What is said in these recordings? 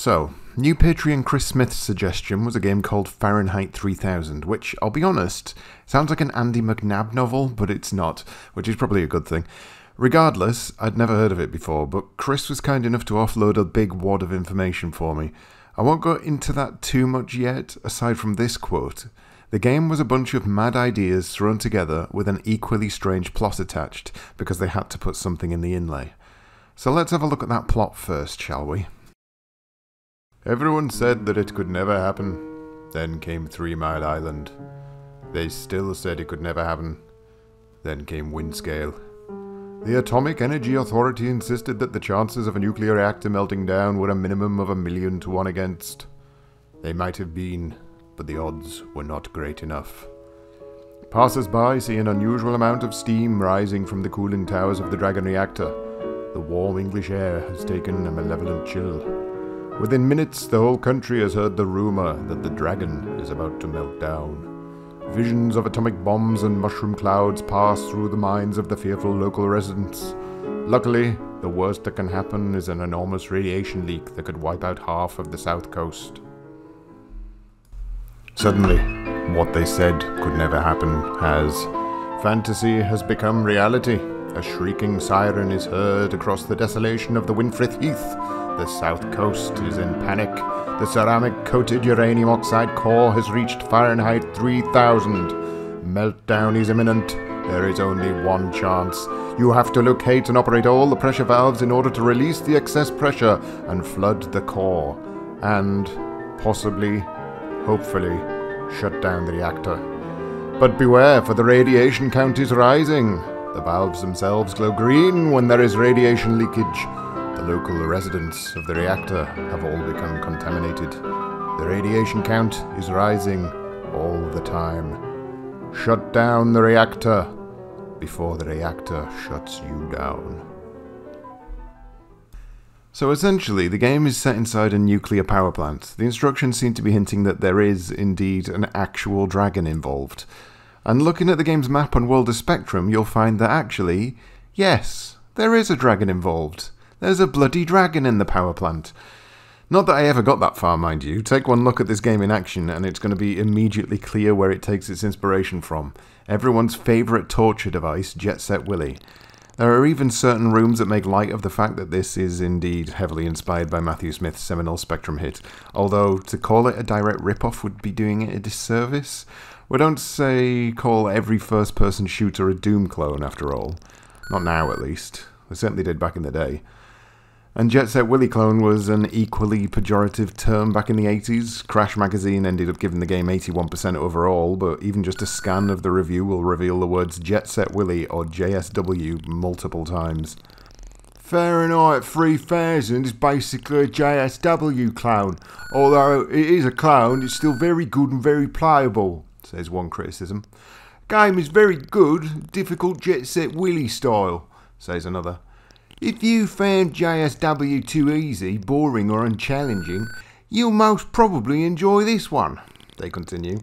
So, new Patreon Chris Smith's suggestion was a game called Fahrenheit 3000, which, I'll be honest, sounds like an Andy McNab novel, but it's not, which is probably a good thing. Regardless, I'd never heard of it before, but Chris was kind enough to offload a big wad of information for me. I won't go into that too much yet, aside from this quote. The game was a bunch of mad ideas thrown together with an equally strange plot attached, because they had to put something in the inlay. So let's have a look at that plot first, shall we? Everyone said that it could never happen. Then came Three Mile Island. They still said it could never happen. Then came Windscale. The Atomic Energy Authority insisted that the chances of a nuclear reactor melting down were a minimum of a million to one against. They might have been, but the odds were not great enough. Passers by see an unusual amount of steam rising from the cooling towers of the Dragon reactor. The warm English air has taken a malevolent chill. Within minutes, the whole country has heard the rumor that the dragon is about to melt down. Visions of atomic bombs and mushroom clouds pass through the minds of the fearful local residents. Luckily, the worst that can happen is an enormous radiation leak that could wipe out half of the south coast. Suddenly, what they said could never happen has. Fantasy has become reality. A shrieking siren is heard across the desolation of the Winfrith Heath the south coast is in panic. The ceramic coated uranium oxide core has reached Fahrenheit 3000. Meltdown is imminent. There is only one chance. You have to locate and operate all the pressure valves in order to release the excess pressure and flood the core. And, possibly, hopefully, shut down the reactor. But beware, for the radiation count is rising. The valves themselves glow green when there is radiation leakage. The local residents of the reactor have all become contaminated. The radiation count is rising all the time. Shut down the reactor before the reactor shuts you down. So essentially, the game is set inside a nuclear power plant. The instructions seem to be hinting that there is indeed an actual dragon involved. And looking at the game's map on World of Spectrum, you'll find that actually, yes, there is a dragon involved. There's a bloody dragon in the power plant. Not that I ever got that far, mind you. Take one look at this game in action, and it's going to be immediately clear where it takes its inspiration from. Everyone's favourite torture device, Jet Set Willy. There are even certain rooms that make light of the fact that this is indeed heavily inspired by Matthew Smith's seminal Spectrum hit, although to call it a direct rip-off would be doing it a disservice. We don't say call every first-person shooter a Doom clone, after all. Not now, at least. We certainly did back in the day. And Jet Set Willy clone was an equally pejorative term back in the 80s. Crash Magazine ended up giving the game 81% overall, but even just a scan of the review will reveal the words Jet Set Willy or JSW multiple times. Fahrenheit 3000 is basically a JSW clone. Although it is a clone, it's still very good and very playable, says one criticism. Game is very good, difficult Jet Set Willy style, says another. If you found JSW too easy, boring or unchallenging, you'll most probably enjoy this one, they continue.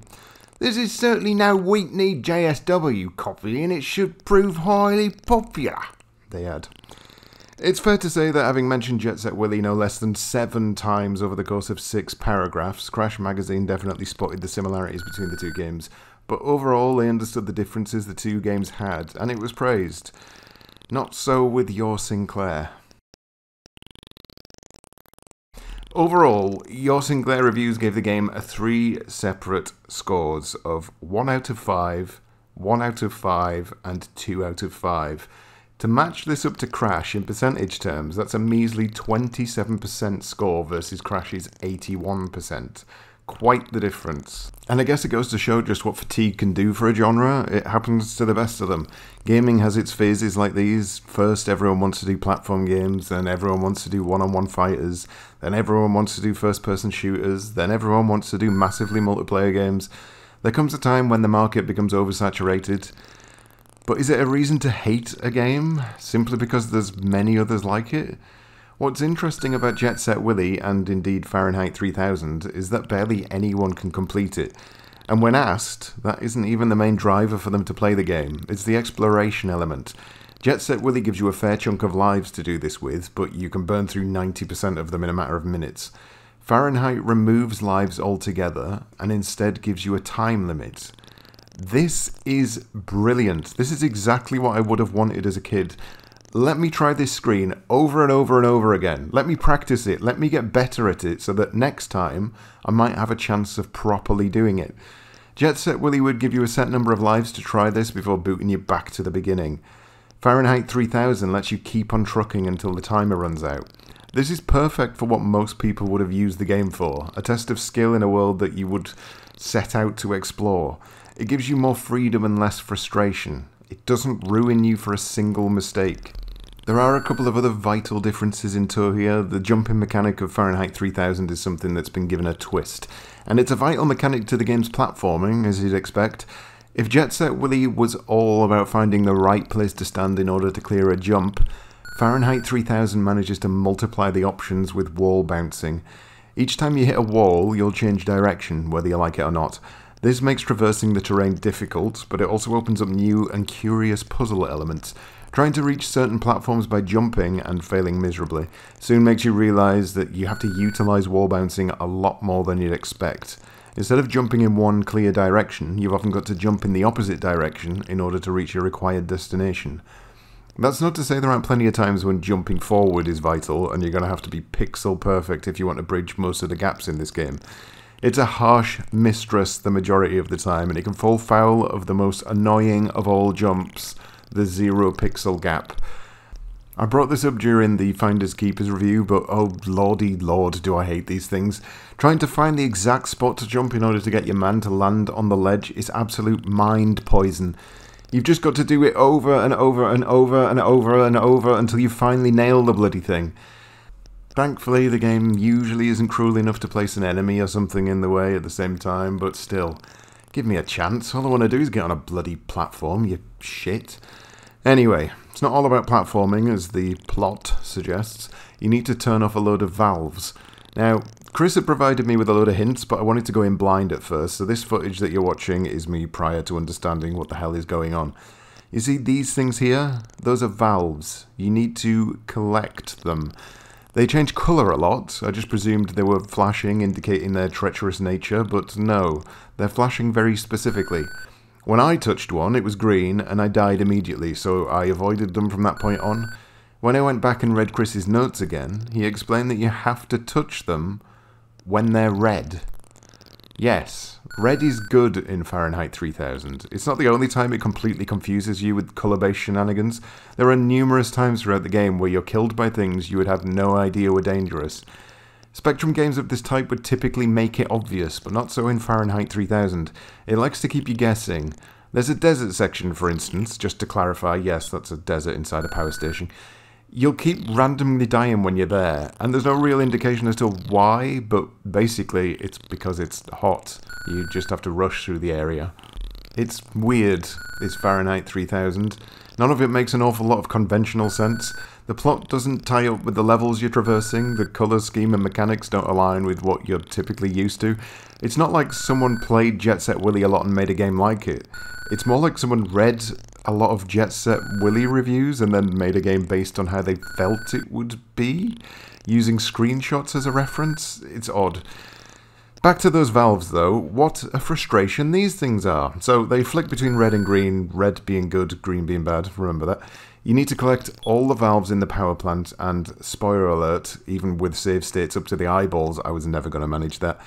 This is certainly no weak-kneed JSW copy and it should prove highly popular, they add. It's fair to say that having mentioned Jet Set Willy no less than seven times over the course of six paragraphs, Crash Magazine definitely spotted the similarities between the two games, but overall they understood the differences the two games had, and it was praised. Not so with your Sinclair. Overall, your Sinclair reviews gave the game a three separate scores of 1 out of 5, 1 out of 5, and 2 out of 5. To match this up to Crash in percentage terms, that's a measly 27% score versus Crash's 81% quite the difference. And I guess it goes to show just what fatigue can do for a genre. It happens to the best of them. Gaming has its phases like these. First, everyone wants to do platform games, then everyone wants to do one on one fighters, then everyone wants to do first person shooters, then everyone wants to do massively multiplayer games. There comes a time when the market becomes oversaturated. But is it a reason to hate a game simply because there's many others like it? What's interesting about Jet Set Willy and indeed Fahrenheit 3000 is that barely anyone can complete it. And when asked, that isn't even the main driver for them to play the game, it's the exploration element. Jet Set Willy gives you a fair chunk of lives to do this with, but you can burn through 90% of them in a matter of minutes. Fahrenheit removes lives altogether and instead gives you a time limit. This is brilliant. This is exactly what I would have wanted as a kid. Let me try this screen over and over and over again. Let me practice it. Let me get better at it so that next time I might have a chance of properly doing it. Jet Set Willy would give you a set number of lives to try this before booting you back to the beginning. Fahrenheit 3000 lets you keep on trucking until the timer runs out. This is perfect for what most people would have used the game for, a test of skill in a world that you would set out to explore. It gives you more freedom and less frustration. It doesn't ruin you for a single mistake. There are a couple of other vital differences in tour here. The jumping mechanic of Fahrenheit 3000 is something that's been given a twist, and it's a vital mechanic to the game's platforming, as you'd expect. If Jet Set Willy was all about finding the right place to stand in order to clear a jump, Fahrenheit 3000 manages to multiply the options with wall bouncing. Each time you hit a wall, you'll change direction, whether you like it or not. This makes traversing the terrain difficult, but it also opens up new and curious puzzle elements. Trying to reach certain platforms by jumping and failing miserably soon makes you realise that you have to utilise wall bouncing a lot more than you'd expect. Instead of jumping in one clear direction, you've often got to jump in the opposite direction in order to reach your required destination. That's not to say there aren't plenty of times when jumping forward is vital and you're going to have to be pixel perfect if you want to bridge most of the gaps in this game. It's a harsh mistress the majority of the time and it can fall foul of the most annoying of all jumps, the zero pixel gap. I brought this up during the Finders Keepers review, but oh lordy lord, do I hate these things. Trying to find the exact spot to jump in order to get your man to land on the ledge is absolute mind poison. You've just got to do it over and over and over and over and over until you finally nail the bloody thing. Thankfully, the game usually isn't cruel enough to place an enemy or something in the way at the same time, but still, give me a chance. All I want to do is get on a bloody platform, you shit. Anyway, it's not all about platforming, as the plot suggests. You need to turn off a load of valves. Now, Chris had provided me with a load of hints, but I wanted to go in blind at first, so this footage that you're watching is me prior to understanding what the hell is going on. You see these things here? Those are valves. You need to collect them. They change colour a lot. I just presumed they were flashing, indicating their treacherous nature, but no, they're flashing very specifically. When I touched one, it was green, and I died immediately, so I avoided them from that point on. When I went back and read Chris's notes again, he explained that you have to touch them when they're red. Yes, red is good in Fahrenheit 3000. It's not the only time it completely confuses you with colour-based shenanigans. There are numerous times throughout the game where you're killed by things you would have no idea were dangerous. Spectrum games of this type would typically make it obvious, but not so in Fahrenheit 3000. It likes to keep you guessing. There's a desert section, for instance, just to clarify, yes, that's a desert inside a power station. You'll keep randomly dying when you're there, and there's no real indication as to why, but basically it's because it's hot. You just have to rush through the area. It's weird, this Fahrenheit 3000. None of it makes an awful lot of conventional sense. The plot doesn't tie up with the levels you're traversing, the colour scheme and mechanics don't align with what you're typically used to. It's not like someone played Jet Set Willy a lot and made a game like it. It's more like someone read a lot of Jet Set Willy reviews and then made a game based on how they felt it would be, using screenshots as a reference. It's odd. Back to those valves though, what a frustration these things are. So they flick between red and green, red being good, green being bad, remember that. You need to collect all the valves in the power plant, and spoiler alert, even with save states up to the eyeballs, I was never going to manage that.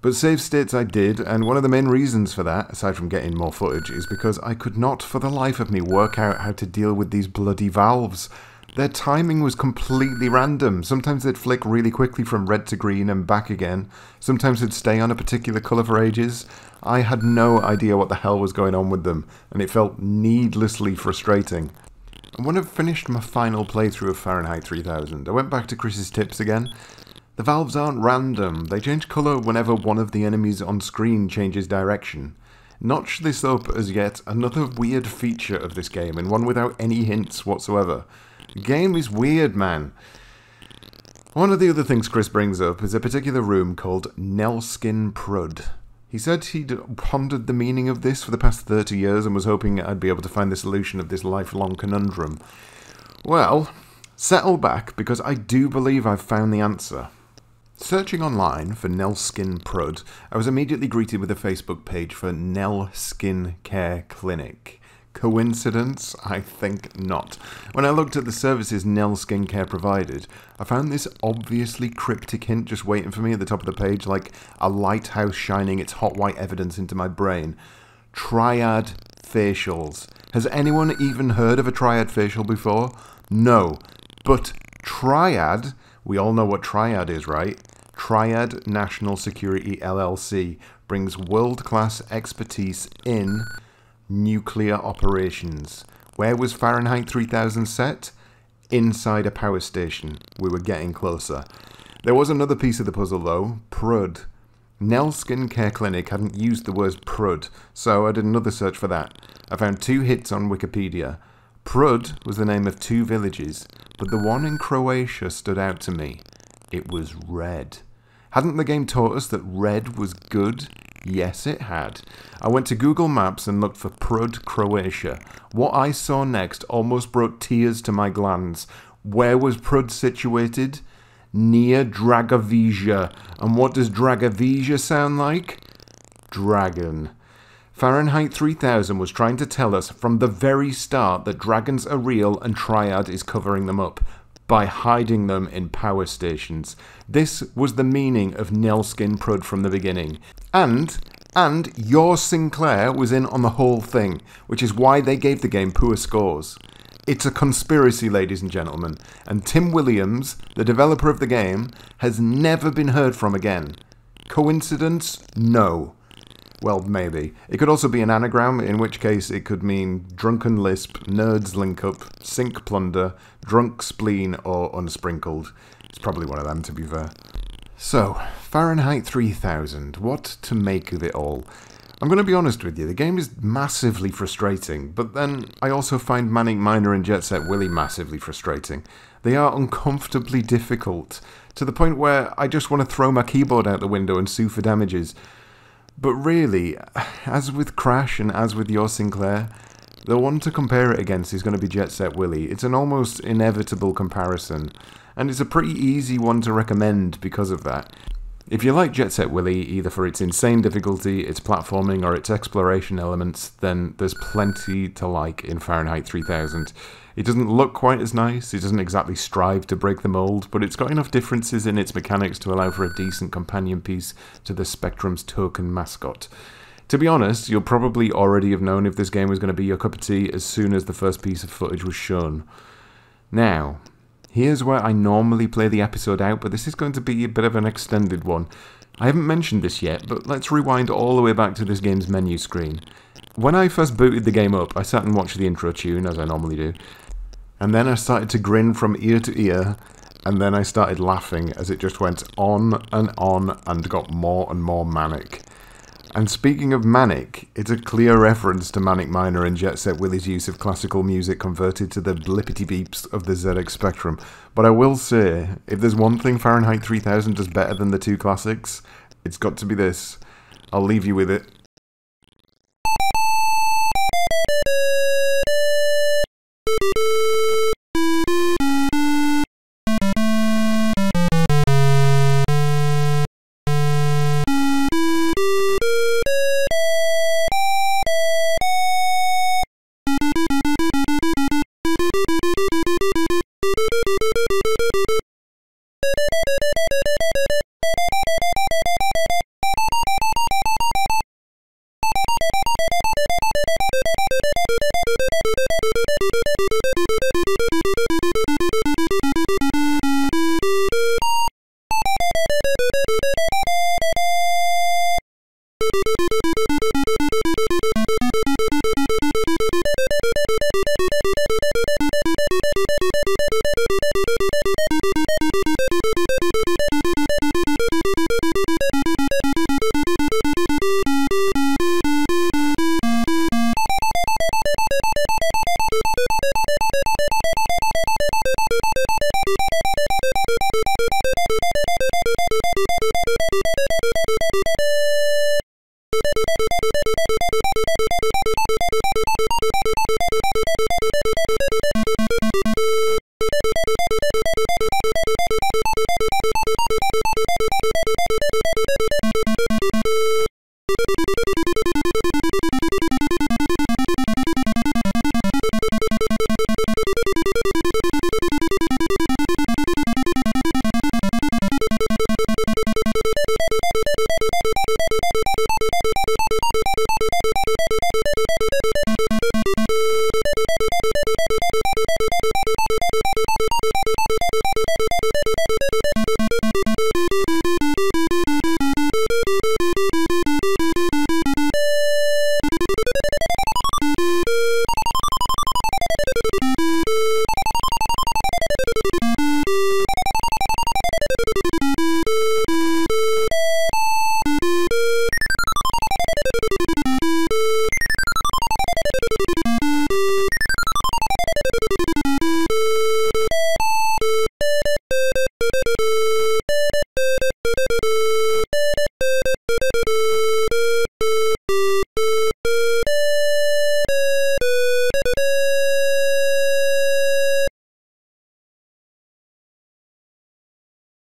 But save states I did, and one of the main reasons for that, aside from getting more footage, is because I could not for the life of me work out how to deal with these bloody valves. Their timing was completely random. Sometimes they'd flick really quickly from red to green and back again. Sometimes they'd stay on a particular colour for ages. I had no idea what the hell was going on with them, and it felt needlessly frustrating. When I finished my final playthrough of Fahrenheit 3000, I went back to Chris's tips again. The valves aren't random, they change colour whenever one of the enemies on screen changes direction. Notch this up as yet another weird feature of this game, and one without any hints whatsoever. The game is weird, man. One of the other things Chris brings up is a particular room called Nelskin Prud. He said he'd pondered the meaning of this for the past 30 years and was hoping I'd be able to find the solution of this lifelong conundrum. Well, settle back because I do believe I've found the answer. Searching online for Nell Skin Prud, I was immediately greeted with a Facebook page for Nell Skin Care Clinic. Coincidence? I think not. When I looked at the services Nell Skincare provided, I found this obviously cryptic hint just waiting for me at the top of the page, like a lighthouse shining its hot white evidence into my brain. Triad facials. Has anyone even heard of a triad facial before? No. But triad we all know what Triad is, right? Triad National Security LLC brings world class expertise in nuclear operations. Where was Fahrenheit 3000 set? Inside a power station. We were getting closer. There was another piece of the puzzle though Prud. Nell Skin Care Clinic hadn't used the word Prud, so I did another search for that. I found two hits on Wikipedia. Prud was the name of two villages, but the one in Croatia stood out to me. It was red. Hadn't the game taught us that red was good? Yes, it had. I went to Google Maps and looked for Prud, Croatia. What I saw next almost brought tears to my glands. Where was Prud situated? Near Dragavica. And what does Dragavica sound like? Dragon. Fahrenheit 3000 was trying to tell us from the very start that dragons are real and Triad is covering them up by hiding them in power stations. This was the meaning of Nelskin Prud from the beginning. And and your Sinclair was in on the whole thing, which is why they gave the game poor scores. It's a conspiracy, ladies and gentlemen, and Tim Williams, the developer of the game, has never been heard from again. Coincidence? No. Well, maybe. It could also be an anagram, in which case it could mean drunken lisp, nerds link up, sink plunder, drunk spleen, or unsprinkled. It's probably one of them, to be fair. So, Fahrenheit 3000, what to make of it all? I'm going to be honest with you, the game is massively frustrating, but then I also find Manic Miner and Jet Set Willy massively frustrating. They are uncomfortably difficult, to the point where I just want to throw my keyboard out the window and sue for damages. But really, as with Crash and as with your Sinclair, the one to compare it against is going to be Jet Set Willy. It's an almost inevitable comparison, and it's a pretty easy one to recommend because of that. If you like Jet Set Willy, either for its insane difficulty, its platforming, or its exploration elements, then there's plenty to like in Fahrenheit 3000. It doesn't look quite as nice, it doesn't exactly strive to break the mold, but it's got enough differences in its mechanics to allow for a decent companion piece to the Spectrum's token mascot. To be honest, you'll probably already have known if this game was going to be your cup of tea as soon as the first piece of footage was shown. Now, here's where I normally play the episode out, but this is going to be a bit of an extended one. I haven't mentioned this yet, but let's rewind all the way back to this game's menu screen. When I first booted the game up, I sat and watched the intro tune, as I normally do, and then I started to grin from ear to ear, and then I started laughing as it just went on and on and got more and more manic. And speaking of manic, it's a clear reference to Manic Miner and Jet Set Willy's use of classical music converted to the blippity beeps of the ZX Spectrum. But I will say, if there's one thing Fahrenheit 3000 does better than the two classics, it's got to be this. I'll leave you with it.